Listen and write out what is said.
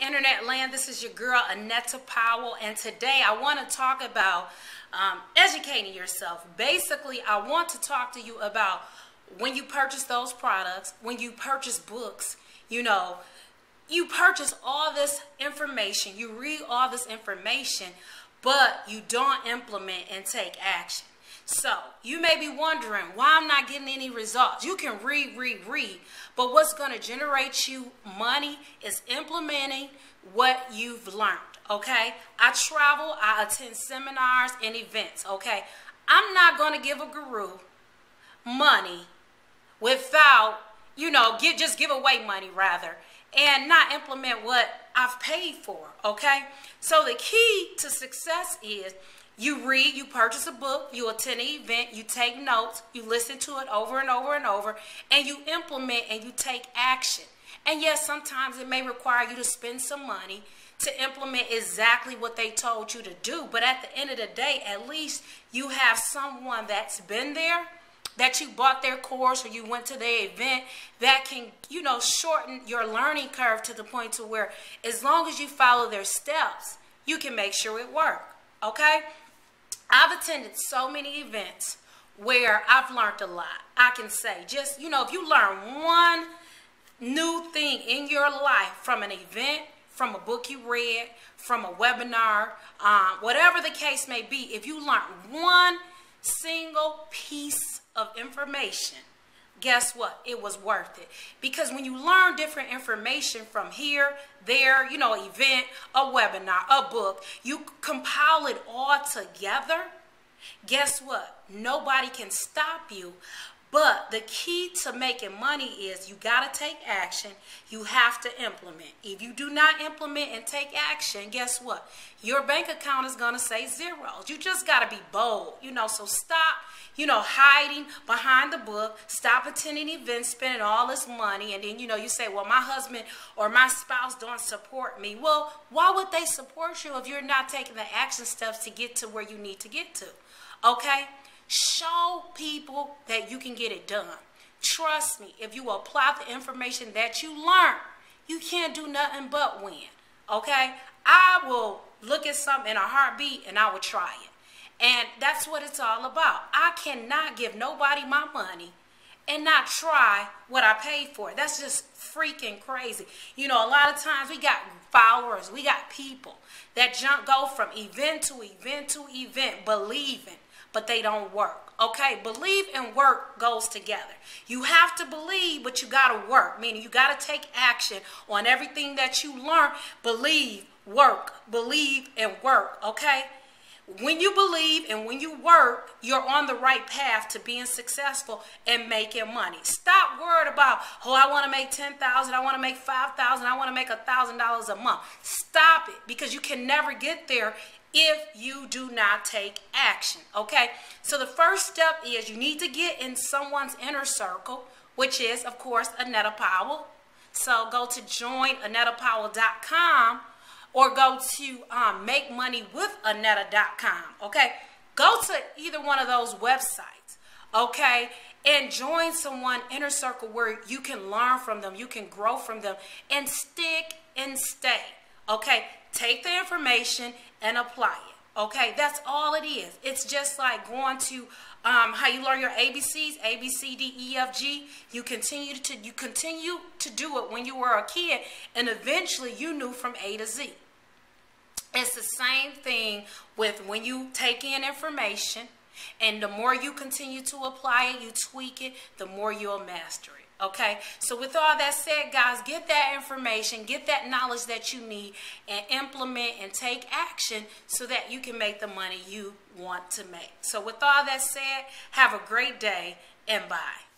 Internet Land. This is your girl, Annetta Powell, and today I want to talk about um, educating yourself. Basically, I want to talk to you about when you purchase those products, when you purchase books, you know, you purchase all this information, you read all this information, but you don't implement and take action. So you may be wondering why I'm not getting any results. You can read, read, read, but what's going to generate you money is implementing what you've learned. Okay, I travel, I attend seminars and events. Okay, I'm not going to give a guru money without, you know, get just give away money rather and not implement what I've paid for. Okay, so the key to success is you read, you purchase a book, you attend an event, you take notes, you listen to it over and over and over, and you implement and you take action. And yes, sometimes it may require you to spend some money to implement exactly what they told you to do. But at the end of the day, at least you have someone that's been there, that you bought their course or you went to their event that can, you know, shorten your learning curve to the point to where as long as you follow their steps, you can make sure it work Okay? I've attended so many events where I've learned a lot. I can say, just, you know, if you learn one new thing in your life from an event, from a book you read, from a webinar, um, whatever the case may be, if you learn one single piece of information, guess what? It was worth it. Because when you learn different information from here, there, you know, event, a webinar, a book, you compile it all together. Guess what? Nobody can stop you but the key to making money is you got to take action. You have to implement. If you do not implement and take action, guess what? Your bank account is going to say zeros. You just got to be bold, you know. So stop, you know, hiding behind the book. Stop attending events, spending all this money. And then, you know, you say, well, my husband or my spouse don't support me. Well, why would they support you if you're not taking the action steps to get to where you need to get to? Okay? Show people that you can get it done. Trust me, if you apply the information that you learn, you can't do nothing but win. Okay? I will look at something in a heartbeat and I will try it. And that's what it's all about. I cannot give nobody my money and not try what I paid for. That's just freaking crazy. You know, a lot of times we got followers, we got people that jump go from event to event to event believing but they don't work. Okay, believe and work goes together. You have to believe, but you got to work, meaning you got to take action on everything that you learn. Believe, work, believe, and work. Okay? When you believe and when you work, you're on the right path to being successful and making money. Stop worried about, oh, I want to make 10000 I want to make 5000 I want to make $1,000 a month. Stop it because you can never get there if you do not take action. Okay, so the first step is you need to get in someone's inner circle, which is, of course, Annetta Powell. So go to joinannettapowell.com or go to um, makemoneywithannetta.com. Okay, go to either one of those websites. Okay, and join someone inner circle where you can learn from them, you can grow from them, and stick and stay. Okay, take the information and apply it. Okay, that's all it is. It's just like going to um, how you learn your ABCs, A, B, C, D, E, F, G. You continue to you continue to do it when you were a kid, and eventually you knew from A to Z. It's the same thing with when you take in information, and the more you continue to apply it, you tweak it, the more you'll master it. Okay, so with all that said, guys, get that information, get that knowledge that you need, and implement and take action so that you can make the money you want to make. So, with all that said, have a great day and bye.